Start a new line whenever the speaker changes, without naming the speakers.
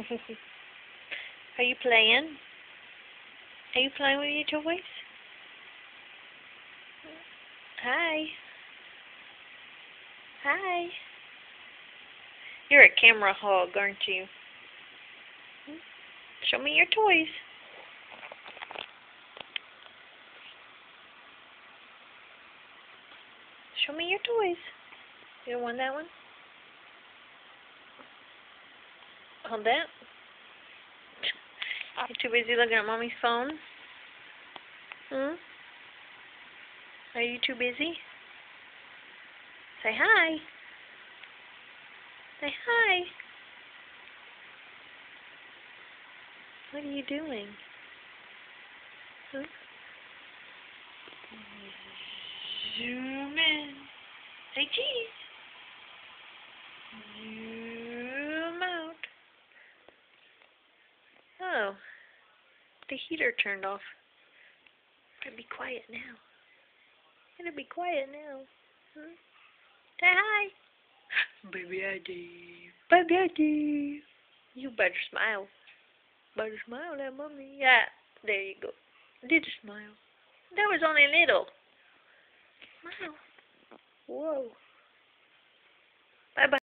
Are you playing? Are you playing with your toys? Hi. Hi. You're a camera hog, aren't you? Show me your toys. Show me your toys. You don't want that one? Hold that. You too busy looking at mommy's phone? Hmm? Are you too busy? Say hi. Say hi. What are you doing? Huh? Zoom in. Say cheese. Zoom out. Oh. The heater turned off. Gotta be quiet now. Gotta be quiet now. Hmm? Say hi. Baby do. Baby do. You better smile. Better smile at mommy. Yeah. There you go. Did you smile? That was only a little. Smile. Whoa. Bye bye.